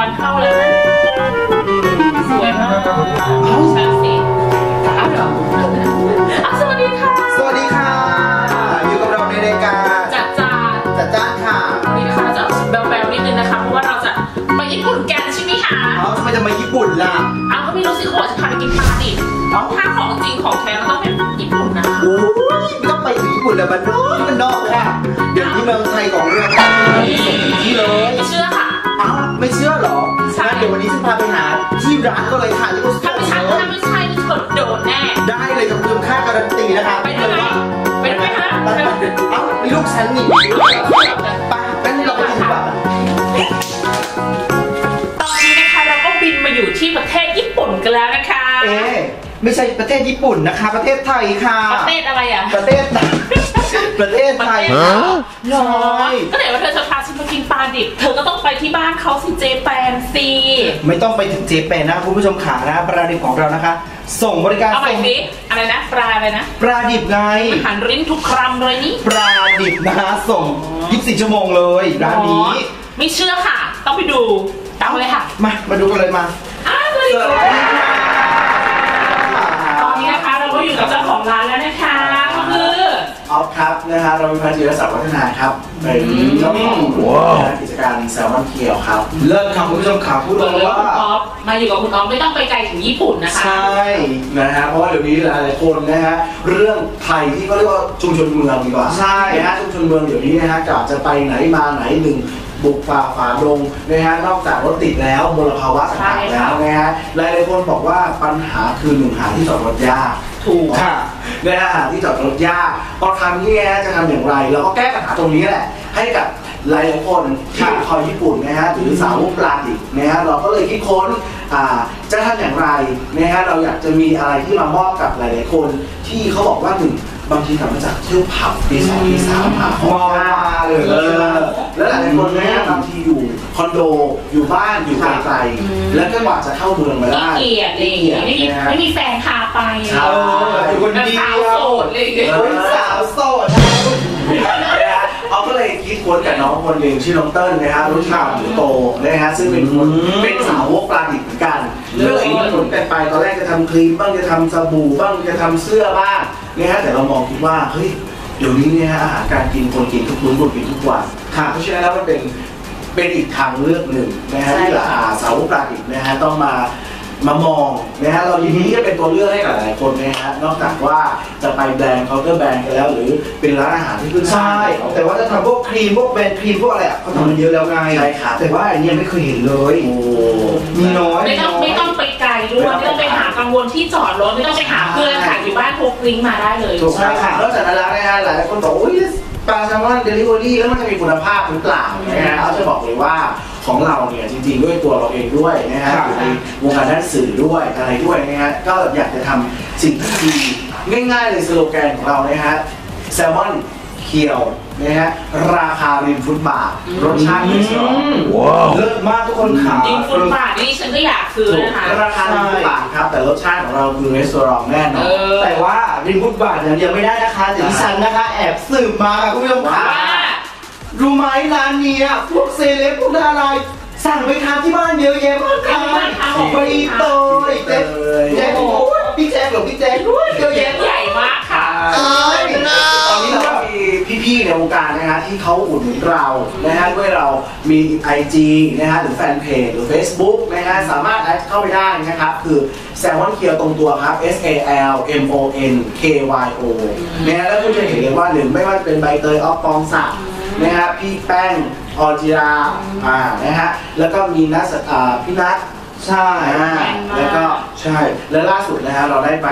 นั้นแหละแมงวันเข้าเลยนะสวยมากฉันสิอ้าวเหรออ้าวสวัสดีค่ะสวัสดีค่ะ อยู่กับเราในรายการจัดจานจัดจ้านค่ะวันนี้นะคะจะแบลๆนิดนึงนะคะ เพราะว่าเราจะไปญี่ปุ่นกันใช่ไหมคะเอาทำไมจะมาญี่ปุ่นล่ะอ้าวก็ไม่รู้สิเขาบอกจะพาไปกินปลาดิเอ้าถ้าของจริงของแท้มันต้องเป็นญี่ปุ่นนะโอ้ยไม่ต้องไปถึงญี่ปุ่นเลยมันนอกมันนอกค่ะ เดี๋ยวนี้เมืองไทยของเราค่ะมีส่งถึงที่เลยไม่เชื่อค่ะอ้าว ไม่เชื่อเหรอใช่งั้นเดี๋ยววันนี้ฉันพาไปหาที่ร้านก็เลยค่ะที่เขาถ้าไม่ใช่ถ้าไม่ใช่นี่เธอโดนแน่ ได้เลยกับคุณค่าการันตีนะคะไปด้วยไหมไปด้วยไหมคะไปไปเอ้ามีลูกฉันนี่ไปงั้นเราไปดูดีกว่าตอนนี้นะคะเราก็บินมาอยู่ที่ประเทศญี่ปุ่นกันแล้วนะคะเอ๊ะ ไม่ใช่ประเทศญี่ปุ่นนะคะ ประเทศไทยค่ะ ประเทศอะไรอะประเทศ ประเทศไทยประเทศค่ะหรอก็ไหนว่าเธอจะพาฉันมากินปลาดิบ เธอก็ต้องไปที่บ้านเขาสิเจแปนสิไม่ต้องไปถึงเจแปนนะคุณผู้ชมขานะปลาดิบของเรานะคะ ส่งบริการเอาใหม่ส่งสิอะไรนะปลาอะไรนะปลาดิบไงอาหารริ้นทุกคำเลยนี่ปลาดิบนะฮะส่ง 24 ชั่วโมงเลยร้านนี้อ๋อไม่เชื่อค่ะ ต้องไปดูตามมาเลยค่ะ มามาดูกันเลยมาอ้าวสวัสดีสวัสค่ะ ก็อยู่กับเจ้าของร้านแล้วนะคะก็คือออฟครับนะฮะเรามีพันธีรศักดิ์วัฒนาครับเป็นเจ้าของกิจการแซลมอนเคียวครับ เลิศค่ะคุณผู้ชมขาพูดบอกเลเลยยว่าว่าคุณออฟมาอยู่กับคุณออฟไม่ต้องไปไกลถึงญี่ปุ่นนะคะ ใช่นะฮะเพราะว่าเดี๋ยวนี้หลายๆคนนะฮะเรื่องไทยที่เขาเรียกว่าชุมชนเมืองดีกว่าใช่ นะฮะชุมชนเมืองเดี๋ยวนี้นะฮะกะจะไปไหนมาไหนหนึ่งบุกฝ่าฝ่าดงนะฮะนอกจากรถติดแล้วมลภาวะต่างๆแล้วนะฮะหลายๆคนบอกว่าปัญหาคือหนึ่งหาที่จอดรถยาก ถูกค่ะนะฮะหาที่จอดรถยากพอทำนี่ฮะจะทำอย่างไรเราก็แก้ปัญหาตรงนี้แหละ ให้กับหลายๆคนที่คอยญี่ปุ่นนะฮะหรือสาวกปลาดิบนะฮะเราก็เลยคิดค้นอ่าจะทำอย่างไรนะฮะเราอยากจะมีอะไรที่มามอบกับหลาย ๆ คนที่เขาบอกว่าหนึ่ง บางทีกลับมาจากเที่ยวผับปีสองปีสามหาของมองมาเลยเออแล้วหลายคนเนะฮะบางทีอยู่คอนโดอยู่บ้านอยู่ไกลๆแล้วก็กว่าจะเข้าเมืองมาได้เกียจอะไรอย่างเงี้ยไม่มีไม่มีแฟนพาไปเอออยู่คนเดียสาวโสดอะไรอย่างเงี้ยสาวโสดเขาก็เลยคิดค้นกับน้องคนหนึ่งชื่อน้องเติ้ลนะฮะรุ่นชาวหรือโตนะฮะซึ่งเป็นคนเป็นสาวกปลาดิบเหมือนกันเรื่องอีกผลกันไปตอนแรกจะทำครีมบ้างจะทำสบู่บ้างจะทำเสื้อบ้าง นะฮะแต่เรามองคิดว่าเฮ้ยเดี๋ยวนี้เนี่ยฮะอาหารการกินคนกินทุกมื้อคนกินทุกวันค่ะเพราะฉะนั้นแล้วมันเป็นเป็นอีกทางเลือกหนึ่งนะฮะที่หลายสาวกปลาดิบนะฮะต้องมา มามองนะฮะเรายินดีที่จะเป็นตัวเลือกให้กับหลายคนนะฮะนอกจากว่าจะไปแบรนด์เคาน์เตอร์แบรนด์กันแล้ว หรือเป็นร้านอาหารที่เพิ่งสร้าใช่งแต่ว่าจะทำพวกครีมพวกแบรนด์ครีมพวกอะไรอะเขาทำมันเยอะแล้วไงใช่ครับ แต่ว่าอันเนี้ยไม่เคยเห็นเลย โอ้มีน้อยไม่ต้องไม่ต้องไปไกลด้วยไม่ต้องไปหากังวลที่จอดรถไม่ต้องไปหาเพื่อนค่ะอยู่บ้านพกลิงก์มาได้เลยถูกครับนอกจากนั้นแล้วนะฮะหลายคนบอกโอ้ยปลาแซลมอนเดลิเวอรี่แล้วมันจะมีคุณภาพหรือเปล่านะฮะเราจะบอกเลยว่า ของเราเนี่ยจริงๆด้วยตัวเราเองด้วยนะฮะครับอยู่ในวงการด้านสื่อด้วยอะไรด้วยนะฮะก็อยากจะทำสิ่งที่ดีง่ายๆเลยสโลแกนของเรานะฮะแซลมอนเคียวนะฮะราคาริมฟุตบาทรสชาติ restaurant เลิศมากทุกคนราคาริมฟุตบาทนี่ฉันก็อยากซื้อถูกนะคะราคาริมฟุตบาทครับแต่รสชาติของเราคือ restaurant แน่นอนแต่ว่าริมฟุตบาทอย่างเดียวไม่ได้นะคะแต่ดิฉันนะคะ แอบสืบมาค่ะคุณผู้ชมว่าค่ะ รู้ไหมร้านเนี้ยพวกเซเลบพวกดาราสั่งไปทานที่บ้านเยอะแยะมากมายใบเตยแจ๊คแจ๊คโอ้ยพี่แจ๊คหรือพี่แจ๊คด้วยเยอะเลี้แยะยงใหญ่มากค่ะใช่ตอนนี้เราก็มีพี่ๆในวงการนะฮะที่เขาอุดหนุนเรานะฮะด้วยเรามี IG นะฮะหรือแฟนเพจหรือ Facebook นะฮะสามารถแอดเข้าไปได้นะครับคือแซลมอนเคียวตรงตัวครับ S A L M O N K Y O นะฮะแล้วคุณจะเห็นเลยว่าหนึ่งไม่ว่าจะเป็นใบเตยออฟปองศักดิ์ นะฮะพี่แป้งออจิราอ่านะฮะแล้วก็มีนัสอ่าพี่นัทใช่อ่าแล้วก็ใช่และล่าสุดนะฮะเราได้ไป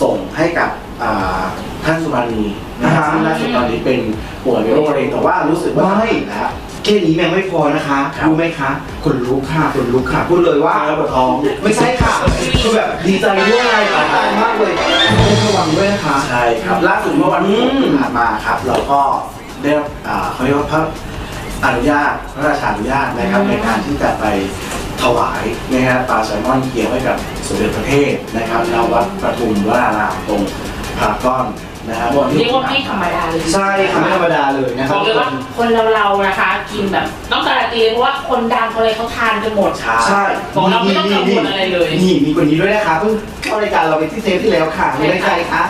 ส่งให้กับอ่าท่านสุมาณีนะฮะซึ่งล่าสุดตอนนี้เป็นป่วยเป็นโรคมะเร็งแต่ว่ารู้สึกว่าไม่นะครับแค่นี้ยังไม่พอนะคะครับรู้ไหมคะคนลุกค่ะคนลุกค่ะพูดเลยว่าว่าแล้วปวดท้อง ไม่ใช่ค่ะคือแบบดีใจด้วยดีใจมากเลยต้องระวังด้วยนะคะ ใช่ครับล่าสุดเมื่อวันศุกร์ที่ผ่านมาครับเราก็ ได้รับอ่าเขาเรียกว่าพระอนุญาตพระราชาอนุญาตนะครับอืมในการที่จะไปถวายนะฮะปลาแซลมอนเกี๊ยวให้กับสมเด็จพระเทพนะครับณวัดประทุมวรารามตรงพารากอนนะครับวันที่เรียกว่าไม่ธรรมดาเลยใช่ค่ะไม่ธรรมดาเลยนะคบรัอบ กเลยว่าคนเราเราๆนะคะ กินแบบต้องการันตีเพราะว่าคนดังคนอะไรเขาทานกันหมด ใช่ของเราไม่ต้องกังวลอะไรเลยนี่มีคนนี้ด้วยนะคะเพิ่งเข้ารายการเราไปที่เทปที่แล้วค่ะไม่ได้ใครคะ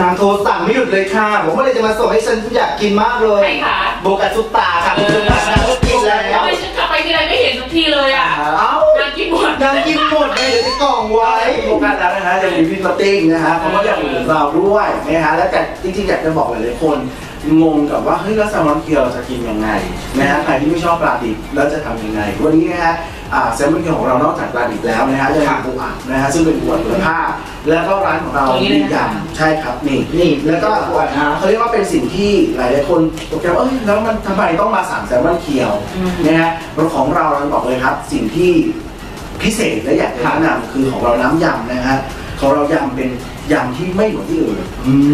นางโทรสั่งไม่หยุดเลยค่ะผมก็เลยจะมาส่งให้ฉันอยากกินมากเลยใครคะ โบกัสซุปตาค่ะคุณซุปตานางก็กินแล้วทำไมฉันกลับไปทีไรไม่เห็นสักทีเลยอะเอ้านางกินหมดนางกินหมดเลยเดี๋ยวจะกล่องไว้โฟกัสแล้วนะฮะยังมีพิทลติ้งนะฮะเขาก็อยากอุดหนุนเราด้วยนะฮะแล้วแต่จริงๆอยากจะบอกหลายๆคนงงกับว่าเฮ้ยแล้วแซลมอนเคียวจะกินยังไงนะฮะใครที่ไม่ชอบปลาดิบแล้วจะทำยังไงวันนี้นะฮะ อ่าแซลมอนเคียวของเรานอกจากปลาดิบแล้วนะฮะยังมีปูอัดนะฮะซึ่งเป็นปูอัดคุณภาพ แล้วก็ร้านของเราตรงนี้เลยมีนะคะยำใช่ครับนี่นี่แล้วก็ปูอัดนะเขาเรียกว่าเป็นสิ่งที่หลายๆคนตกใจว่าเอ้ยแล้วมันทำไมต้องมาสั่งแซลมอนเคียวอืมนะฮะของเราเราบอกเลยครับ สิ่งที่พิเศษและอยากจะแนะนำคือของเราน้ำยำนะฮะของเรายำเป็นยำที่ไม่เหมือนที่อื่น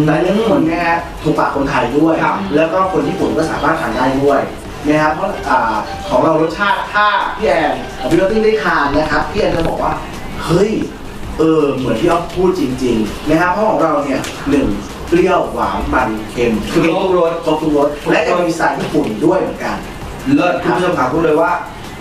หลายๆคนนะฮะถูกปากคนไทยด้วยครับแล้วก็คนญี่ปุ่นก็สามารถทานได้ด้วย นะครับเพราะอ่าของเรารสชาติถ้าพี่แอนกับพี่ลอตตี้ได้ทานนะครับพี่แอนจะบอกว่าเฮ้ยเออเหมือนที่อ๊อฟพูดจริงๆนะครับเพราะของเราเนี่ยหนึ่งเปรี้ยวหวานมันเค็มคือครบทุกรสครบทุกรสและจะมีสไตล์ญี่ปุ่นด้วยเหมือนกัน เลิศคุณผู้ชมขาพูดเลยว่า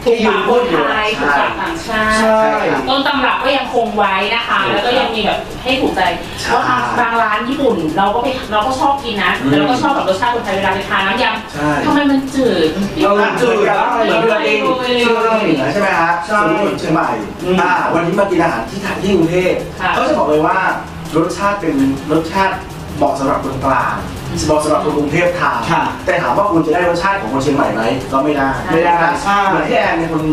ถูกที่ยืปานกคพูดนอยู่ไทยถูกปากต่างชาติใช่ต้นตำรับก็ยังคงไว้นะคะ แล้วก็ยังมีแบบให้ถูกใจใช่เพราะทางบางร้านญี่ปุ่นเราก็ไปเราก็ชอบกินนะแต่เราก็ชอบแบบรสชาติคนไทยเวลาไปทานน้ำยใช่ำทำไมมันจืดมันเปรี้ยวเออจืดอะเหมือนเรื่องเองชื่อเรื่องเหนือใช่ไหมฮะใช่สมมติเชียงใหม่อืมอ่าวันนี้มากินอาหารที่ทานที่กรุงเทพค่ะเขาจะบอกเลยว่ารสชาติเป็นรสชาติเหมาะสำหรับคนกลาง เหมาะสำหรับคนกรุงเทพทานค่ะ แต่ถามว่าคุณจะได้รสชาติของคนเชียงใหม่ไหมก็ไม่ได้ไม่ได้ใช่เหมือนที่แอนเป็นคน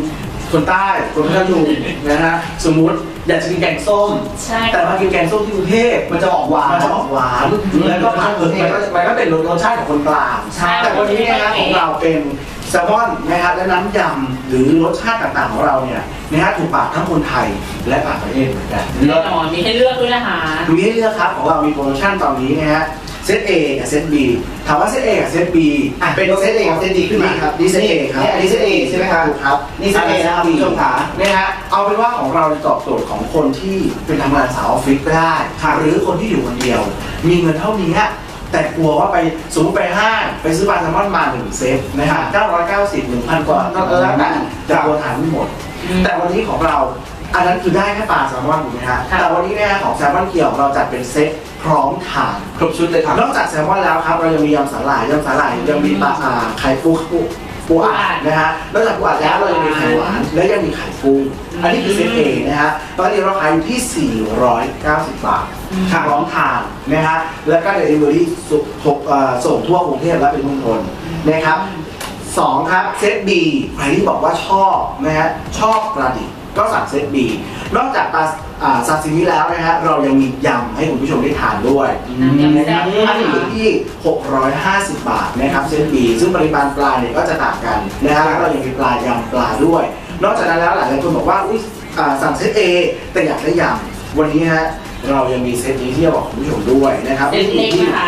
คนใต้คนพัทลุงนะฮะสมมุติอยากจะกินแกงส้ม ใช่ แต่มากินแกงส้มที่กรุงเทพมันจะออกหวานมันจะออกหวานอืมแล้วก็ผักมันก็มันก็เป็นรสชาติของคนกลางใช่แต่วันนี้นะครับของเราเป็นแซลมอนนะครับและน้ำยำหรือรสชาติต่างๆของเราเนี่ยนะฮะถูกปากทั้งคนไทยและต่างประเทศเหมือนกันแน่นอนมีให้เลือกด้วยนะคะมีให้เลือกครับของเรามีโปรโมชั่นตอนนี้นะฮะ เซต A กับเซต B ถามว่าเซต A กับเซต B อะเป็นเซตเอกับเซตดีขึ้นมาครับนี่เซต A ครับนี่อันนี้เซตเอใช่ไหมครับถูกครับนี่เซต A นะครับคุณผู้ชมขาเนี่ยฮะเอาเป็นว่าของเราตอบโจทย์ของคนที่เป็นทำงานสาวออฟฟิศก็ได้หรือคนที่อยู่คนเดียว มีเงินเท่านี้แต่กลัวว่าไปสมมติไปห้างไปซื้อปลาแซลมอนมาหนึ่งเซตนะฮะ990 1,000กว่าก็แล้วแต่จะกลัวทานไม่หมดอืมแต่วันนี้ของเราอันนั้นคือได้แค่ปลาแซลมอนถูกไหมฮะค่ะแต่วันนี้เนี่ยของแซลมอนเกียวเราจัดเป็นเซต พร้อมทาน ครบชุดเลยครับ นอกจากแซลมอนแล้วครับเรายังมียำสาหร่ายยำสาหร่ายยังมีปลาอ่าไข่ปูปูปูอัดนะฮะนอกจากปูอัดแล้วเรายังมีไข่หวานและยังมีไข่ปูอันนี้คือเซต A นะฮะตอนนี้เราขายอยู่ที่ 490 บาทพร้อมทานนะฮะแล้วก็เดลิเวอรี่ส่งทั่วกรุงเทพและปริมณฑลนะครับสองครับเซต B ใครที่บอกว่าชอบนะฮะชอบปลาดิบ ก็สั่งเซต B นอกจากปลาอ่าซาซิมิแล้วนะฮะเรายังมียำให้คุณผู้ชมได้ทานด้วยน้ำยำนะคแซ่รับบอันนี้อยู่ที่ 650 บาทนะครับเซต B ซึ่งปริมาณปลาเนี่ยก็จะต่างกันนะฮะแล้วเรายังมีปลายำปลาด้วย นอกจากนั้นแล้วหลายๆคนบอกว่าอุ้ยอ่าสั่งเซต A แต่อยากได้ยำวันนี้ฮะเรายังมีเซตนี้ที่จะบอกคุณผู้ชมด้วยนะครับเซตเล็กที่นะคะ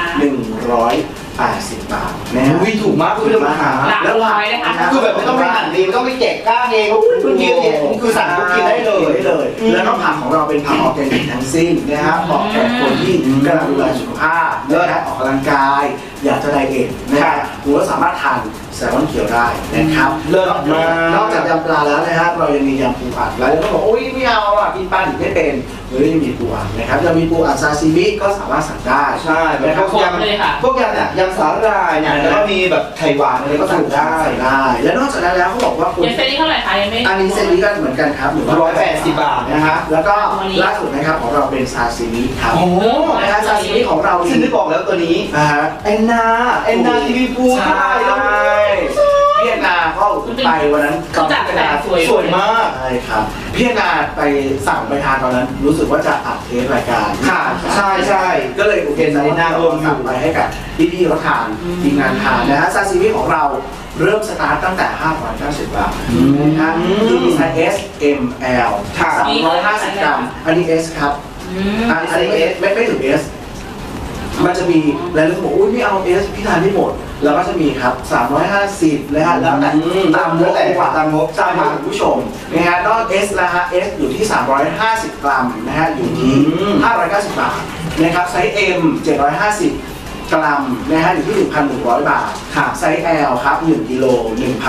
180 บาทนะฮะอุ้ยถูกมากคุณผู้ชมขาหลากหลายเลยค่ะคือแบบไม่ต้องไปหั่นเองไม่ต้องไปแกะก้างเองคุณยืนเนี่ยคือสั่งปุ๊บกินได้เลยได้เลย แล้วก็ผักของเราเป็นผักออร์แกนิกทั้งสิ้นนะครับเหมาะแก่คนที่กำลังดูแลสุขภาพนะครับออกกำลังกาย อยากจะ diet นะครับ คุณก็สามารถทานแซลมอนเคียวได้นะครับเลิศมากนอกจากยำปลาแล้วนะครับเรายังมียำปูอัดหลายคนก็บอกโอ้ยไม่เอาอะกินปลาดิบไม่เป็นหรือยังมีปูอัดนะครับยังมีปูอัดซาซิมิก็สามารถสั่งได้ใช่แบบพวกยำเลยค่ะพวกยำเนี่ยยำสาหร่ายเนี่ยแล้วก็มีแบบไข่หวานอะไรก็สั่งได้ได้ และนอกจากนั้นแล้วเขาบอกว่าคุณยังเซตนี้เท่าไหร่คะยังไม่อันนี้เซตนี้ก็เหมือนกันครับร้อยแปดสิบบาทนะฮะแล้วก็ตัวนี้ล่าสุดนะครับของเราเป็นซาซิมิครับโอ้โหนะฮะซาซิมิของเราซึ่งได้บอกแล้วตัวนี้นะฮะแอนนาแอนนาทีวีพูลใช่แล้วพี่แอนนาเขาไปวันนั้นคือจัดแต่สวย สวยมากใช่ครับพี่แอนนาไปสั่งไปทานตอนนั้น รู้สึกว่าจะอัดเทปรายการค่ะใช่ใช่ก็เลยโอเคซาซิมิรวมสั่งไปให้กับพี่ๆเขาทานทีมงานทานนะฮะซาซิมิของเราเริ่มสตาร์ตตั้งแต่ 590 บาทนะฮะคือมีไซส์ S M L ค่ะ350 กรัม อันนี้ S ครับอืมอันอันนี้ไม่ไม่ไม่ถึง S มันจะมีหลายคนบอกอุ้ยไม่เอา S พี่ทานไม่หมด แล้วก็จะมีครับ 350 นะฮะ แล้วแต่อืมตามงบแล้วแต่ดีกว่าตามงบตามงบคุณผู้ชมนะฮะ นอก S นะฮะ S อยู่ที่ 350 กรัมนะฮะ อยู่ที่อืม590 บาทนะครับ size M 750 กรัมนะฮะอยู่ที่ 1,100 บาทค่ะไซส์ L ครับ 1กิโล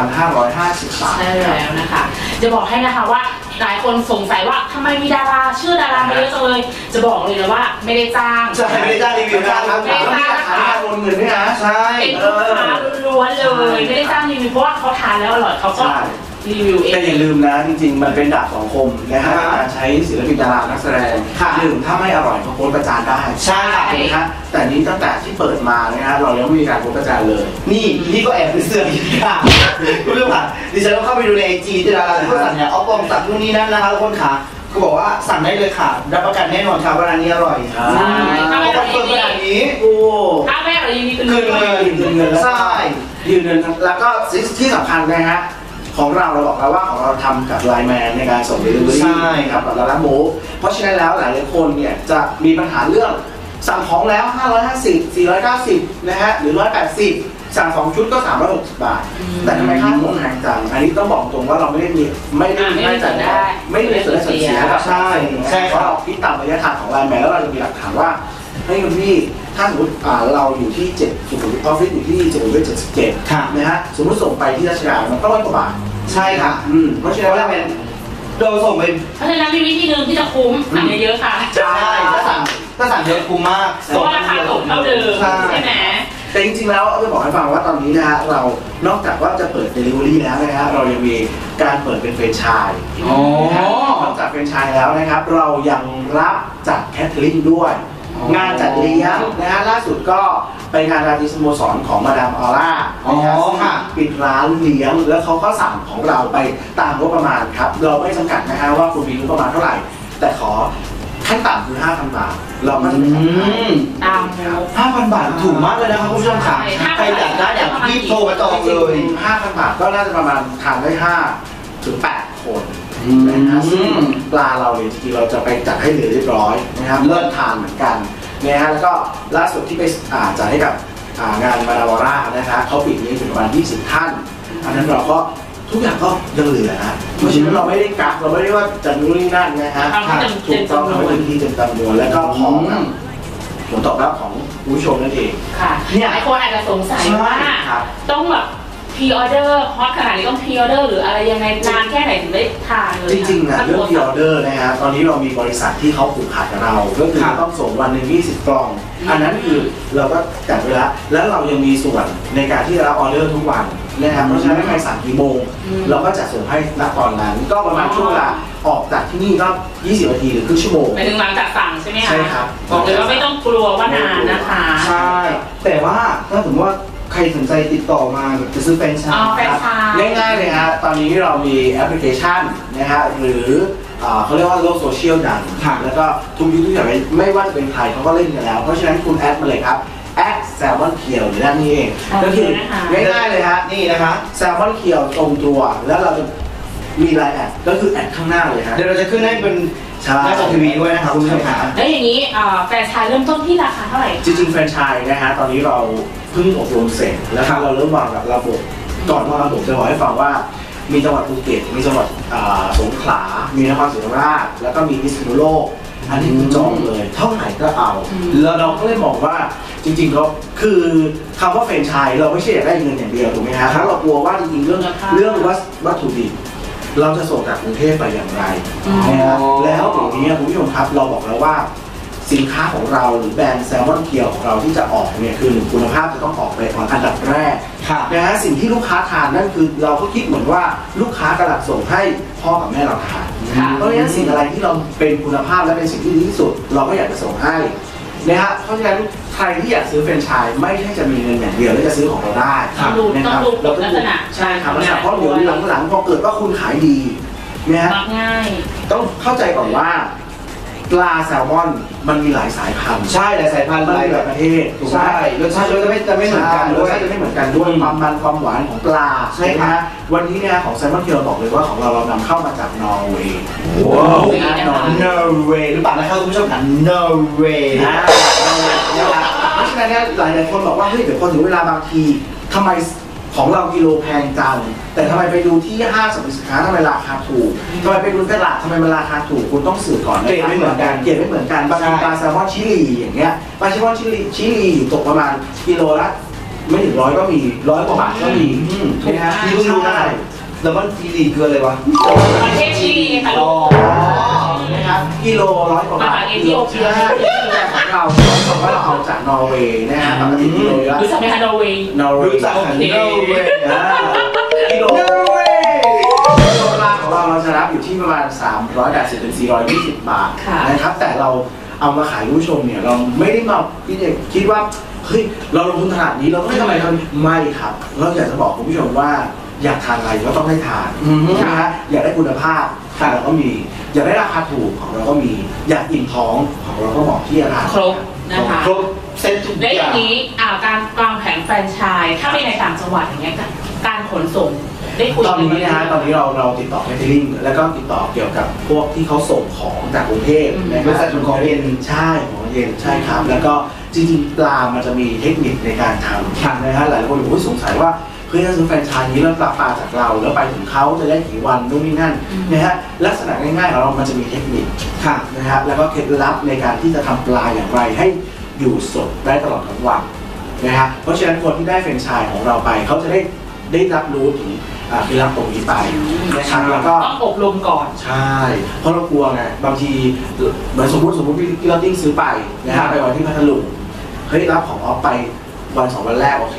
1,550 บาท ใช่แล้วนะคะ จะบอกให้นะคะว่าหลายคนสงสัยว่าทำไมมีดาราชื่อดารามาเยอะจังเลย จะบอกเลยนะว่าไม่ได้จ้างใช่ไม่ได้จ้างรีวิวนะครับไม่ได้จ้างขายการโอนเงินด้วยนะ ใช่เป็นลูกค้าล้วนๆเลย ไม่ได้จ้างรีวิวเพราะว่าเขาทานแล้วอร่อยเขาก็ใช่ รีวิวเอแต่ง อย่าลืมนะจริงๆ มันเป็นดาบสองคมนะฮะอ่าการใช้ศิลปินดารานักแสดงค่ะหนึ่งถ้าไม่อร่อยก็โพสต์ประจานได้ใช่ค่ะถูกไหมฮะแต่นี้ตั้งแต่ที่เปิดมานะฮะเรายังไม่มีการโพสต์ประจานเลย นี่นี่ก็แอบเป็นเสื้ออีกค่ะคุณผู้ชมค่ะดิฉันก็เข้าไปดูในไอจีที่ดาราที่เขาสั่งเนี่ยเอาปองสั่งนู่นนี่นั่นนะคะทุกคนค่ะก็บอกว่าสั่งได้เลยค่ะ รับประกันแน่นอนค่ะว่าร้านนี้อร่อยอ่าอืมเขา confirm ขนาดนี้โอ้ถ้าไม่อร่อยยินดีคืนเงินเงิเงินนคืนเงินแล้วใช่ ยืนเงินแล้วก็ที่สำคัญนะฮะ ของเราเราบอกแล้วว่าของเราทำกับไลน์แมนในการส่งเดลิเวอรี่ใช่ครับกับร้านหมูเพราะฉะนั้นแล้วหลายๆคนเนี่ยจะมีปัญหาเรื่องสั่งของแล้ว 550 490 นะฮะ หรือ 180 สั่งสองชุดก็ 360 บาท แต่ทำไมค่าส่งแพงจัง อันนี้ต้องบอกตรงว่าเราไม่ได้มีไม่ได้มีไม่ได้จ่ายได้ไม่ได้มีส่วนได้ส่วนเสียกับใช่ใช่เพราะเราคิดตามระยะทางของไลน์แมนแล้วเราจะมีหลักฐานว่าเฮ้ยคุณพี่ถ้าสมมติอ่าเราอยู่ที่7สุขุมวิทออฟฟิศอยู่ที่สุขุมวิท77ค่ะนะฮะ สมมติส่งไปที่ราชการมันก็ร้อยกว่าบาท ใช่ค่ะอืมเพราะฉะนั้นแล้วเป็นเราส่งไปเพราะฉะนั้นมีวิธีหนึ่งที่จะคุ้มสั่งเยอะๆค่ะใช่ถ้าสั่งถ้าสั่งเยอะคุ้มมากเพราะว่าราคาตกเท่าเดิมใช่ใช่ไหมแต่จริงๆ แล้วจะบอกให้ฟังว่าตอนนี้นะฮะเรานอกจากว่าจะเปิด Delivery แล้วนะฮะเรายังมีการเปิดเป็นแฟรนไชส์อ๋อนอกจากแฟรนไชส์แล้วนะครับ เรายังรับจัดแคทเทอริงด้วยอ๋อ งานจัดเลี้ยงนะฮะล่าสุดก็ไปงานราตรีสโมสรของมาดามออร่าอ๋อค่ะปิดร้านเลี้ยงแล้วเขาก็สั่งของเราไปตามงบประมาณครับ เราไม่จำกัดนะฮะว่าคุณมีงบประมาณเท่าไหร่ แต่ขอขั้นต่ำคือ5,000บาทเราก็จะไปทำให้อืมตามงบ5,000บาทถูกมากเลยนะครับคุณผู้ชมค่ะใช่ ใครอยากได้อยากรีบโทรมาจองเลย ห้าพันบาทก็น่าจะประมาณทานได้5ถึง8คนอืม นะฮะซึ่งปลาเราเนี่ยจริงๆเราจะไปจัดให้เหลือเรียบร้อยนะครับเลิศทานเหมือนกันนะฮะแล้วก็ล่าสุดที่ไปอ่าจัดให้กับอ่างานมาดาวาร่านะฮะเขาปิดนี้ถึงประมาณ 20 ท่าน อันนั้นเราก็ทุกอย่างก็ยังเหลือนะเพราะฉะนั้นเราไม่ได้กักเราไม่ได้ว่าจะนู่นนี่นั่นนะฮะทำให้เต็มถูกต้องทำให้เต็มที่เต็มจำนวนแล้วก็ของอืมผลตอบรับของผู้ชมนั่นเอง ค่ะเนี่ยหลายคนอาจจะสงสัยว่า ใช่ครับต้องแบบ pre-order hot ขนาดนี้ต้อง pre-order หรืออะไรยังไงนานแค่ไหนถึงได้ทานเลยจริงๆนะถ้าเรื่องตัวพ r ออเดอร์นะฮะตอนนี้เรามีบริษัทที่เขาผูกขาดกับเราก็คือครับต้องส่งวันหนึ่ง20 กล่อง อันนั้นคือเราก็จัดไว้แล้วแล้วเรายังมีส่วนในการที่จะรับออเดอร์ทุกวันนะครับเพราะฉะนั้นใครสั่งกี่โมงเราก็จะส่งให้ณตอนนั้น ก็ประมาณช่วงเวลาออกจากที่นี่ก็ 20 นาทีหรือครึ่งชั่วโมงไปถึงหลังจากสั่งใช่ไหมคะใช่ครับบอกเลยว่าไม่ต้องกลัวว่านานนะคะ ใช่ แต่ว่าถ้าสมมติว่า ใครสนใจติดต่อมาจะซื้อแฟรนไชส์อ๋อแฟรนไชส์ง่ายๆเลยฮะตอนนี้เรามีแอปพลิเคชันนะฮะหรืออ่าเขาเรียกว่าโลกโซเชียลดังค่ะ แล้วก็ทุกยุคทุกอย่างไม่ไม่ว่าจะเป็นใครเขาก็เล่นกันแล้ว เพราะฉะนั้นคุณ add มาเลยครับ add แซลมอนเคียวอยู่ด้านนี้เองก็คือง่ายๆเลยฮะนี่นะคะแซลมอนเคียวตรงตัว แล้วเราจะมีไลน์แอดก็คือแอดข้างหน้าเลยฮะ เดี๋ยวเราจะขึ้นให้เป็นใช่หน้าจอทีวีด้วยนะครับคุณผู้ชมค่ะแล้วอย่างนี้อ่าแฟรนไชส์เริ่มต้นที่ราคาเท่าไหร่ จริงๆแฟรนไชส์นะฮะตอนนี้เรา เพิ่งอบรมเสร็จแล้วก็เราเริ่มวางกับระบบก่อนวางระบบจะบอกให้ฟังว่า มีจังหวัดภูเก็ตมีจังหวัดอ่าสงขลา มีนครศรีธรรมราชแล้วก็มีพิษณุโลกอันนี้คือจองเลยเท่าไหร่ก็เอาแล้วเราก็เลยมองว่าจริงๆเขาคือคำว่าแฟรนไชส์เราไม่ใช่อยากได้เงินอย่างเดียวถูกไหมฮะถ้าเรากลัวว่าจริงๆเรื่องเรื่องวัตวัตถุดิบเราจะส่งจากกรุงเทพไปอย่างไรนะฮะแล้วตรงนี้คุณผู้ชมครับเราบอกแล้วว่า สินค้าของเราหรือแบรนด์แซลมอนเคียวของเราที่จะออกเนี่ยคือหนึ่งคุณภาพจะต้องออกไปก่อนอันดับแรกค่ะนะฮะสิ่งที่ลูกค้าทานนั่นคือเราก็คิดเหมือนว่าลูกค้ากำลังส่งให้พ่อกับแม่เราทานค่ะเพราะฉะนั้นสิ่งอะไรที่เราเป็นคุณภาพและเป็นสิ่งที่ดีที่สุด เราก็อยากจะส่งให้นะฮะเพราะฉะนั้นใครที่อยากซื้อแฟรนไชส์ไม่ใช่จะมีเงินอย่างเดียวแล้วจะซื้อของเราได้ต้องดูนะคต้อรังบดูเราก็ลักษณะใช่ครับลักษณะเพราะเดี๋ยวหลังๆพอเกิดว่าคุณขายดีนะฮะมักง่ายต้องเข้าใจก่อนว่า ปลาแซลมอนมันมีหลายสายพันธุ์ใช่หลายสายพันธุ์มันหลายมีหแบลายบประเทศถูกไหมใช่รสชาติก็จะไม่จะไม่เหมือนกันรด้สวยชาติจะไม่เหมือนกันด้วยอืมความมันความหวานของปลาใช่ไหมครับฮะวันนี้เนี่ยของแซลมอนที่เราบอกเลยว่าของเราเรานำเข้ามาจากนอร์เวย์ว้าวนะฮะนอร์เวย์ Norway หรือเปล่านะครับคุณผู้ชมค่ะ Norway นะเพราะฉะนั้นเนี่ยหลายหลายๆคนบอกว่าเฮ้ยเดี๋ยวพอถึงเวลาบางทีทำไม ของเรากิโลแพงจัง แต่ทำไมไปดูที่ห้างสรรพสินค้าทำไมราคาถูกทำไมไปดูตลาดทำไมมันราคาถูกคุณต้องสื่อก่อนนะเกรดไม่เหมือนกันเกรดไม่เหมือนกันบางทีใช่ปลาแซลมอนชิลีอย่างเงี้ยปลาแซลมอนชิลีชิลีอยู่ตกประมาณกิโลละไม่ถึงร้อยก็มีร้อยกว่าบาทก็มีอืมนะฮะนี่เพิ่งรู้นะใช่แล้วมันชิลีคืออะไรวะประเทศชิลีค่ะอ๋ลูอก นะครับกิโลร้อยกว่าบาทมาจากเอธิโอเปียใช่แต่ของเราของเราเราเอาจากนอร์เวย์นะฮะปกติกิโลละรู้จักไหมคะนอร์เวย์ นอร์เวย์รู้จักโอเคนอร์เวย์อ่ากิโลนอร์เวย์กิโลละของเราเราจะรับอยู่ที่ประมาณ 380ถึง420 บาทค่ะ นะครับ แต่เราเอามาขายผู้ชมเนี่ย เราไม่ได้มาคิดเนี่ยคิดว่า เฮ้ย เราลงทุนขนาดนี้เราต้องได้กำไรเท่านี้ไม่ครับ เราอยากจะบอกคุณผู้ชมว่าอยากทานอะไรก็ต้องได้ทานอืมนะฮะอยากได้คุณภาพ ของเราก็มี อยากได้ราคาถูกของเราก็มี อยากอิ่มท้องของเราก็เหมาะที่จะทานครบนะคะ ครบเซ็ตทุกและออย่าย่างงนี้อ่าการวางแผนแฟรนไชส์ถ้าเป็นในต่างจังหวัดอย่างเงี้ยการขนส่งได้คุยตอนกันี้นะฮะตอนนี้เราเราติดต่อแคทเทอริงแล้วก็ติดต่อเกี่ยวกับพวกที่เขาส่งของจากกรุงเทพนะบริษัทส่งของเย็น ใช่ของเย็นใช่ครับ แล้วก็จริงๆปลามันจะมีเทคนิคในการทำนะฮะหลายคนบอกว่าสงสัยว่าเพื่อถ้าซื้อแฟรนไชส์นี้แล้วปลาปลาจากเรา แล้วไปถึงเขาจะได้กี่วันนู่นนี่นั่นนะฮะลักษณะง่ายๆของเรามันจะมีเทคนิคค่ะนะฮะแล้วก็เคล็ดลับในการที่จะทำปลาอย่างไรให้อยู่สดได้ตลอดทั้งวันนะฮะเพราะฉะนั้นคนที่ได้แฟรนไชส์ของเราไปเขาจะได้ได้รับรู้ถึงอ่าเคล็ดลับตรงนี้ไปนะครับแล้วก็ต้องอบรมก่อนใช่เพราะเรากลัวไงบางทีเหมือนสมมติสมมติพี่เราติ้งซื้อไปนะฮะไปวันที่พัทลุงเฮ้ยรับของออฟไปวันสองวันแรกโอเค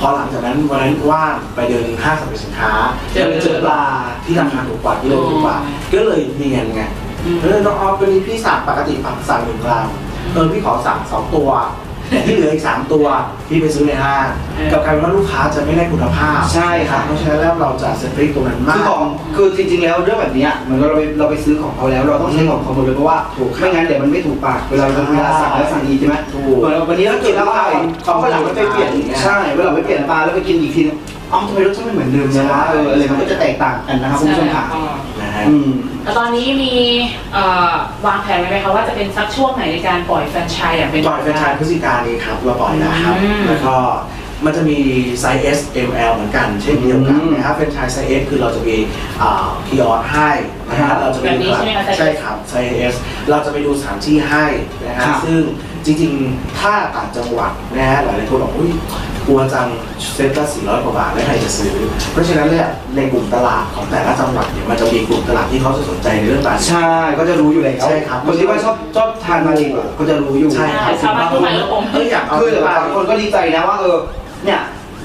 พอหลังจากนั้นวันนั้นว่างไปเดินห้างสรรพสินค้าเจอเจอปลาที่ราคาถูกกว่าที่เราถูกกว่าอืมก็เลยเนียนไงอืมเออน้องออฟวันนี้พี่สั่งปกติปักสั่งหนึ่งกรัมเออพี่ขอสั่งสองตัวแต่ ที่เหลืออีกสามตัวพี่ไปซื้อในห้างกับกลารว่าลูกค้าจะไม่ได้คุณภาพใช่ครับ เพราะฉะนั้นแล้วเราจะเซตริกตรงนั้นมาคืกอของคือจริงๆแล้วเรื่องแบบเนี้ยเหมือนกับเราไปเราไปซื้อของเขาแล้วเราต้องใช้ของเขาหมดเลยเพราะว่าถูกครับไม่งั้นเดี๋ยวมันไม่ถูกปากเวลาเราเวลาสั่งแล้วสั่งอีกใช่ไหมถูกเหมือนวันนี้เรากินแล้วก็เขาก็หลังไม่ไปเปลี่ยนอย่างเงี้ยใช่เวลาไปเปลี่ยนปลาแล้วไปกินอีกทีนึงอ้าวทำไมรสชาติไม่เหมือนเดิมเลยวะเอออะไรมันก็จะแตกต่างกันนะครับคุณผู้ชมค่ะ นะฮะอืมแล้วตอนนี้มีเอ่อวางแผนไว้ไหมคะว่าจะเป็นสักช่วงไหนในการปล่อยแฟรนไชส์อย่างเป็นปล่อยแฟรนไชส์พฤศจิกายนนี้ครับเราปล่อยแล้วครับอืมแล้วก็มันจะมีไซส์ S M L เหมือนกัน เช่นเดียวกันอืมนะครับแฟรนไชส์ไซส์ S คือเราจะมีอ่า POS ให้นะฮะเราจะไปแบบดูนี้ใช่ไหมคะไซส์ S ใช่ครับไซส์ S เราจะไปดูสถานที่ให้นะฮะครับซึ่งจริงๆ ถ้าต่างจังหวัดนะฮะหลายๆคนบอกอุ้ย กลัวจังเซ็ตละ400กว่าบาทแล้วใครจะซื้อ เพราะฉะนั้นเนี่ยในกลุ่มตลาดของแต่ละจังหวัดเนี่ยมันจะมีกลุ่มตลาดที่เขาจะสนใจในเรื่องการ ใช่ก็จะรู้อยู่แล้วใช่ครับ คนที่ว่าชอบชอบทานมาลีกก็จะรู้อยู่ ใช่ครับชาวบ้านทั่วไปก็คงเอออยากเอาคือแต่บางคนก็ดีใจนะว่าเออเนี่ย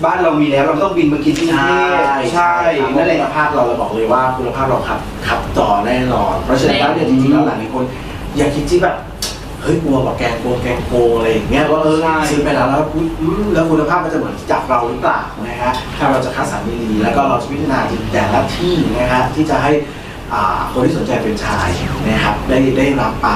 บ้านเรามีแล้วเราไม่ต้องบินมากินที่กรุงใช่เทพใช่นั่นแหละคุณภาพเราเราบอกเลยว่าคุณภาพเราขับขับต่อแน่นอน เพราะฉะนั้นแล้วเนี่ยจริงๆแล้วหลายคน อย่าคิดที่แบบ เฮ้ยกลัวแบบแกงโกงแกงโกงอะไรอย่างเงี้ยว่าเออใช่ซื้อไปแล้วแล้วอุ๊ยอืมแล้วคุณภาพมันจะเหมือนจากเราหรือเปล่านะฮะเราจะคัดสรรดีๆแล้วก็เราจะพิจารณาถึงแต่ละที่นะฮะที่จะให้อ่าคนที่สนใจแฟรนไชส์นะครับได้ได้รับไป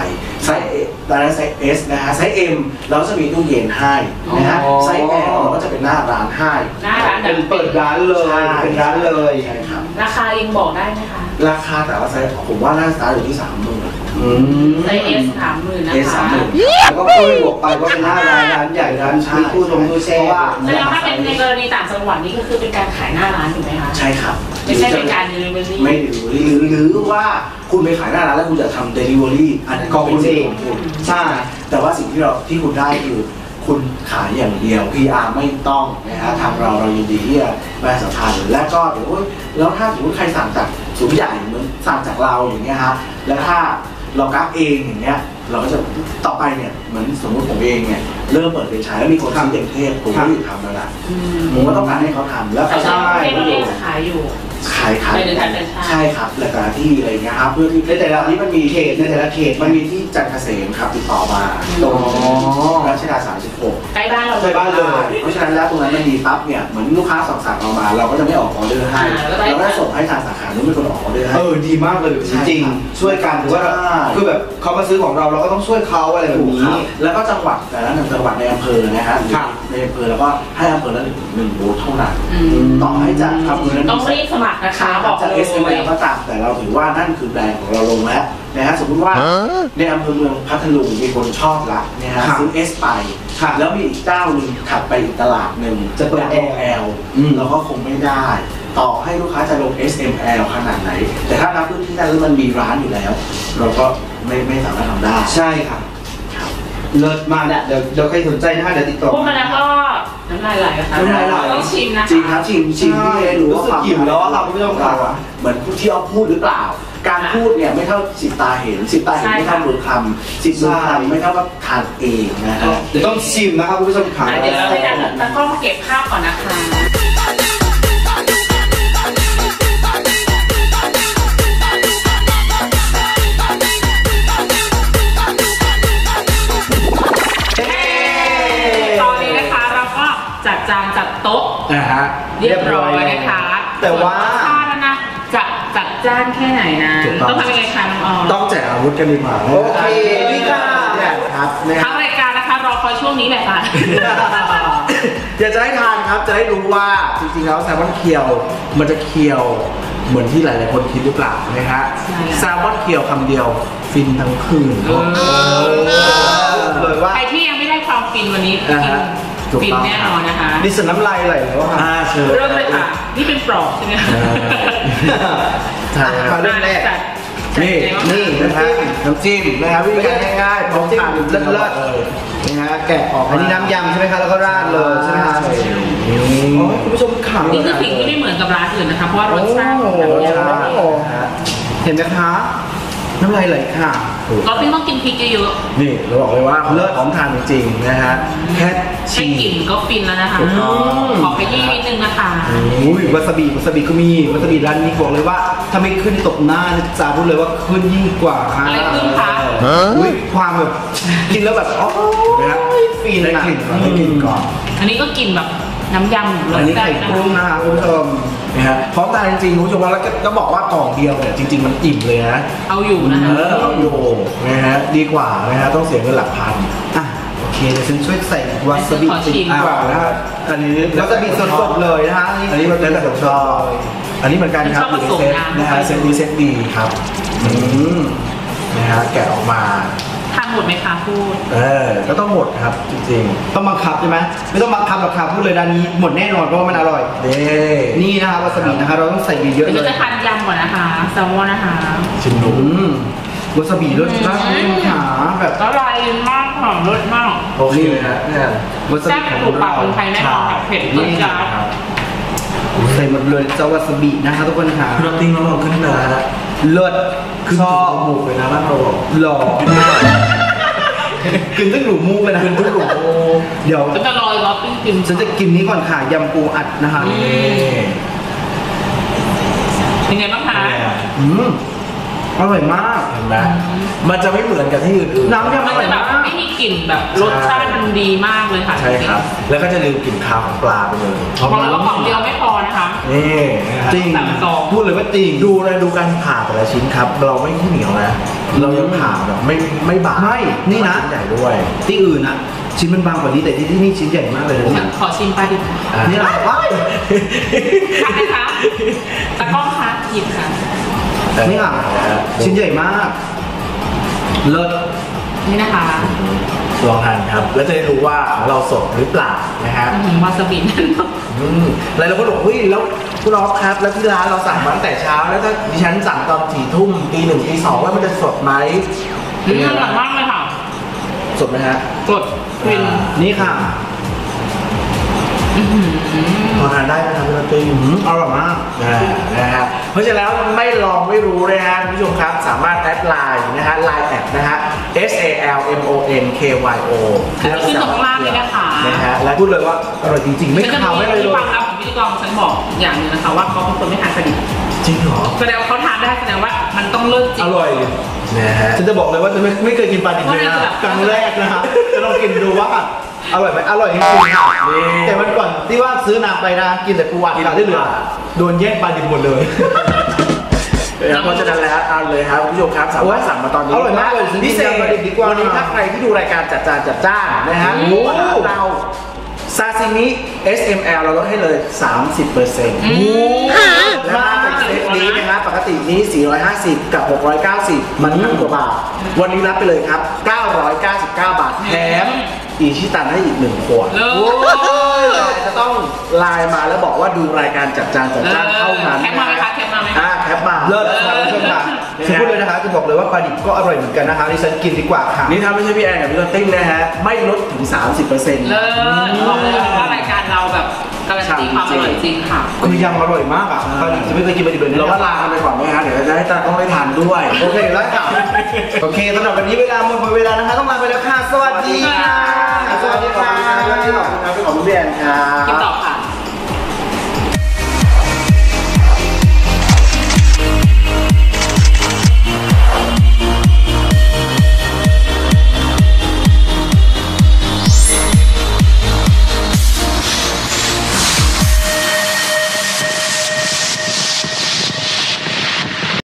ไซส์ตอนนั้นไซส์ S นะฮะไซส์ M เราก็จะมีตู้เย็นให้นะฮะอ๋อไซส์ L เราก็จะเป็นหน้าร้านให้หน้าร้านแบบเป็นเปิดร้านเลยใช่เป็นร้านเลยใช่ครับราคาเองบอกได้ไหมคะราคาแต่ละไซส์ผมว่าน่าจะสตาร์ทอยู่ที่สามหมื่น อืมไซส์ S สามหมื่นนะ S คะสามหมื่นแล้วก็ค่อยบวกไปว่าเป็นหน้าร้านร้านใหญ่ร้านมีตู้ตรงตู้แช่เพราะว่าแสดงว่าเป็นในกรณีต่างจังหวัดนี่ก็คือเป็นการขายหน้าร้านถูกไหมคะ ใช่ครับไม่ใช่เป็นการเดลิเวอรี่ไม่หรือหรือหรือว่าคุณไปขายหน้าร้านแล้วคุณจะทำเดลิเวอรี่อันนั้นก็เป็นสิทธิ์ของคุณใช่แต่ว่าสิ่งที่เราที่คุณได้คือ คุณขายอย่างเดียว PR ไม่ต้องนะฮะทางเราเรายินดีที่จะมาสัมพันธ์และก็เดี๋ยวแล้วถ้าสมมติใครสั่งจากศูนย์ใหญ่เหมือนสั่งจากเราอย่างเงี้ยฮะแล้วถ้า เรากราฟเองอย่างเงี้ยเราก็จะต่อไปเนี่ยเหมือนสมมติผมเองเนี่ยเริ่มเปิดเป็นชายแล้วมีคนซื้อเด็กเทพผมก็หยุดทำแล้วนะอืมผมก็ต้องการให้เขาทำแล้วแต่เขาใช่ได้ไม่ได้จะขายอยู่ขายขายในเดือนถัดไปใช่ใช่ครับหลายๆที่อะไรอย่างเงี้ยครับเพื่อที่ในแต่ละนี้มันมีเขตในแต่ละเขตมันมีที่จันทร์เกษมครับติดต่อมาตรงรัชดา36ใกล้บ้านเราใกล้บ้านเลยเพราะฉะนั้นแล้วตรงนั้นมันมีปั๊บเนี่ยเหมือนลูกค้าสั่งสั่งเรามา เราก็จะไม่ออกออเดอร์ให้อ่าแล้วไปเราก็ส่งให้ทางสาขานู้นเป็นคนออกออเดอร์ให้เออดีมากเลยจริงๆช่วยกันถือว่าใช่คือแบบเขามาซื้อของเราเราก็ต้องช่วยเขาอะไรแบบถูกนี้ครับแล้วก็จังหวัดแต่ละหนึ่งจังหวัดในอำเภอนะฮะครับในอำเภอแล้วก็ให้อำเภอละหนึ่งหนึ่งบูธเท่านั้นอืมต่อให้จะทำเงินต้องรีบสมัครนะคะขาบอกจะเลย S M L ก็ตามแต่เราถือว่านั่นคือแบรนด์ของเราลงแล้วนะฮะสมมติว่าในอำเภอเมืองพัทลุงมีคนชอบละนะฮะครับซื้อ S ไปครับแล้วมีอีกเจ้าหนึ่งถัดไปอีกตลาดหนึ่งจะเปิด L อืมเราก็คงไม่ได้ ต่อให้ลูกค้าจะลง S M L ขนาดไหน แต่ถ้านับพื้นที่นั้นแล้วมันมีร้านอยู่แล้ว เราก็ไม่ไม่สามารถทำได้ใช่ค่ะ เลิศมากเนี่ยเดี๋ยวเดี๋ยวใครสนใจนะคะเดี๋ยวติดต่อพูดมาแล้วก็น้ำลายไหลนะคะน้ำลายไหล ต้องชิมนะจริงครับชิมชิมที่เองหรือว่ารู้สึกอิ่มแล้วอะครับคุณผู้ชมครับเหมือนที่เอาพูดหรือเปล่า การพูดเนี่ยไม่เท่าสิบตาเห็นสิบตาเห็นไม่เท่ามือคำสิบมือคำไม่เท่าว่าทานเองนะฮะ เดี๋ยวต้องชิมนะครับคุณผู้ชมขาอะเดี๋ยวเราไปดันตะกล้องเก็บภาพก่อนนะคะ เรียบร้อยนะคะแต่ว่าส่นรสชาตินะจะจัดจ้านแค่ไหนนะถูกต้องต้องทำยังไงคะน้องออมต้องแจกอาวุธกันดีกว่าโอเคนี่ค่ะเนี่ยครับนะคทั้รับงรายการนะคะรอคอยช่วงนี้แหละค่ะ อยากจะให้ทานครับจะได้รู้ว่าจริงๆแล้วแซลมอนเคียวมันจะเคียวเหมือนที่หลายๆคนคิดหรือเปล่านะฮะใช่ค่ะแซลมอนเคียวคำเดียวฟินทั้งคืนเออเลยว่า ใครที่ยังไม่ได้ความฟินวันนี้อ่าฮะ ถูกฟินต้องแน่นอนนะคะ ดิฉันน้ำลายไหลแล้วค่ะอ่าเชิญ เริ่มเลยค่ะ นี่เป็นปลอกใช่ไหมคะใช่คมารับเริ่มแรก จัดนี่จัดนี่นะฮะน้ำจิ้มนะครับวิธีการง่ายๆพร้อมทานเลิศๆเลยนะฮะแกะออกอันนี้น้ำยำใช่ไหมคะแล้วก็ราดเลยใช่ไหมคะนี่โอ้ยคุณผู้ชมขานี่คือสิ่งที่ไม่เหมือนกับร้านอื่นนะคะ เพราะว่ารสชาติของโอ้แบบโหนี้เห็นไหมคะ น้ำลายไหลค่ะเราพี่ต้องกินพริกเยอะนี่เราบอกเลยว่าเลิศพร้อมทานจริงๆนะฮะแค่ๆชิแค่ม กลิ่นก็ฟินแล้วนะคะถูกต้อง ขอขยี้นิดนึงนะคะ อุ้ยวาซาบิวาซาบิก็มีวาซาบิร้านนี้บอกเลยว่าถ้าไม่ขึ้นตบหน้านะจ๊ะพูดเลยว่าขึ้นยิ่งกว่าค่ะอะไรขึ้นคะ อุ้ยความแบบกินแล้วแบบโอ้นะฮะยฟินได้อะกลิ่นก่อนได้กลิ่นก่อน อันนี้ก็กลิ่นแบบน้ำยำรอัสนนี้แซ่ไข่บนะกุ้งคะนะคะคุณผู้ชม นะฮะพร้อมทานจริงๆคุณผู้ชมว่าแล้วก็ก็บอกว่ากล่องเดียวเนี่ยจริง ๆ มันอิ่มเลยนะเอาอยู่นะคะเออเอาอยู่นะฮะดีกว่านะฮะต้องเสียเงินหลักพันอะโอเคเดี๋ยวฉันช่วยใส่วาซาบิขอชิมดีกว่านะฮะอันนี้วาซาบิสดๆเลยนะคะอันนี้มันเป็นแต่ผมชอบอันนี้เหมือนกันครับชอบผสมเซตน้ำนะฮะเซตดีเซตดีครับอืมนะฮะแกะออกมา ทานหมดไหมคะพูด เออ ก็ต้องหมดครับจริงต้องบังคับใช่ไหมไม่ต้องบังคับหรอกค่ะพูดเลยด้านนี้หมดแน่นอนเพราะว่ามันอร่อย ๆเด้นี่นะคะวาซาบินะคะเราต้องใส่เยอะๆเดี๋ยวเลเรายจะทานยำก่อนนะคะแซลมอนนะคะชิมดูอืมวาซาบิรสชาติขาแบบอร่อยมากหอมรสมากโอเคนะฮะเนี่ยวาซาแซ่บิบของถูกปากเราคนไทยแน่นอนค่ะเผ็ดนี่จี๊ดค่ะจ๊าดครับใส่หมดเลยเจ้าวาซาบินะคะทุกคนค่ะคือเราติ้งน้องๆขึ้นนะฮะ เลิศคือชอบบุกเลยนะบ้านเราบอกหล่อกินตั้งหนูมูกเลยนะขึ้นทุกหลูเดี๋ยวจะรออีกรอบปิ้งกินฉันจะกินนี้ก่อนค่ะยำปูอัดนะคะอืมเป็นไงบ้างคะอืม อร่อยมากเห็นไหมมันจะไม่เหมือนกับที่อื่นๆ น้ำยำมันจะแบบไม่มีกลิ่นแบบรสชาติมันดีมากเลยค่ะใช่ครับ แล้วก็จะลืมกลิ่นคาวของปลาไปเลยบอกเลยว่ากล่องเดียวไม่พอนะคะ นี่นะฮะจริงสั่งซอง พูดเลยว่าจริงดูเลยดูการผ่าแต่ละชิ้นครับ เราไม่ขี้เหนียวนะ เรายังผ่าแบบไม่ไม่บาดไม่นี่นะชิ้ใหญ่ด้วย ที่อื่นอะชิ้นมันบางกว่านี้แต่ที่ที่นี่ชิ้นใหญ่มากเลยนะเนี่ยขอชิมปลาดิบอะนี่อะไรว้าย ทานไหมคะตะกล้องคะหยิบค่ะ นี่ค่ะ ชิ้นใหญ่มาก เลิศ นี่นะคะลองทานครับ แล้วจะได้รู้ว่าเราสดหรือเปล่านะฮะอื้อหือวาซาบินั่นเนอะอืมหลายๆคนบอกเฮ้ยแล้วคุณอ๊อฟครับ แล้วที่ร้านเราสั่งมาตั้งแต่เช้า แล้วถ้าดิฉันสั่งตอนสี่ทุ่มตีหนึ่งตีสองแล้วมันจะสดไหมอืมอร่อยมากเลยค่ะสดไหมฮะสดกลิ่นนี่ค่ะอื้อหือพอทานได้ไหมครับพี่นัตตี้อืมอร่อยมากอ่า นะฮะเพราะฉะนั้นไม่ลองไม่รู้นะฮะคุณผู้ชมครับสามารถ add LINE นะฮะ LINE add นะฮะ S A L M O N K Y O ขึ้นตรงล่างเลยนะคะนะฮะและพูดเลยว่าอร่อยจริงๆ ไม่ฉันจะขาวมีไม่อะไรเลยที่ความลับของพิธีกรฉันบอกอย่างหนึงนะคะว่าเขาเป็นคนไม่ทานปลาดิบจริงเหรอแสดงว่าเขาทานได้แสดงว่ามันต้องเลิศจริองร่อยนะฮะฉันจะบอกเลยว่าจะไม่ไม่เคยกินปลาดิบเลยนะครั้งแรกนะครับจะลองกินดูว่า อร่อยไหมอร่อยจริงๆค่ะนี่ แต่วันก่อนที่ว่าซื้อน้ำไปนะกินแต่ปูอัดค่ะที่เหลือโดนแย่งปลาดิบหมดเลยเพราะฉะนั้นแล้วเอาเลยครับคุณผู้ชมครับสามารถสั่งมาตอนนี้อร่อยมากเลยพิเศษจริงๆดีกว่าวันนี้ถ้าใครที่ดูรายการจัดจานจัดจ้านนะฮะโอ้รู้ว่าเรา ซาซิมิ SML เราลดให้เลย 30%เปอร์เซ็นต์อืมและมาเป็นเซตนี้นะฮะปกตินี้ 450 กับ 690 มันพันกว่าบาท วันนี้รับไปเลยครับ 999 บาทแถมอีชิตันให้อีกหนึ่งขวดเลิศ โอ้ยแต่จะต้องไลน์มาแล้วบอกว่าดูรายการจัดจานจัดจ้านเท่านั้น cap มาไหมคะ cap มาไหมอ่า cap มาเลิศนะครับคุณผู้ชมค่ะฉันพูดเลยนะคะจะบอกเลยว่าปลาดิบก็อร่อยเหมือนกันนะคะดิฉันกินดีกว่าค่ะ นี่ถ้าไม่ใช่พี่แอนกับพี่ต้นติ้งนะฮะ ไม่ลดถึง 30%เลิศบอกเลยว่ารายการเราแบบการันตีความอร่อยจริงค่ะคือยำอร่อยมากอะปลาดิบจะไม่เคยกินปลาดิบเลยนะเราก็ลากันไปก่อนไหมฮะเดี๋ยวจะได้ตาต้องได้ทานด้วย โอเคได้ค่ะโอเคสำหรับวันนี้เวลาหมดหมดเวลานะคะต้องลาไปแล้วค่ะ สวัสดีค่ะ สวัสดีค่ะขอบคุณครับขอบคุณพี่แอนครับกินต่อค่ะ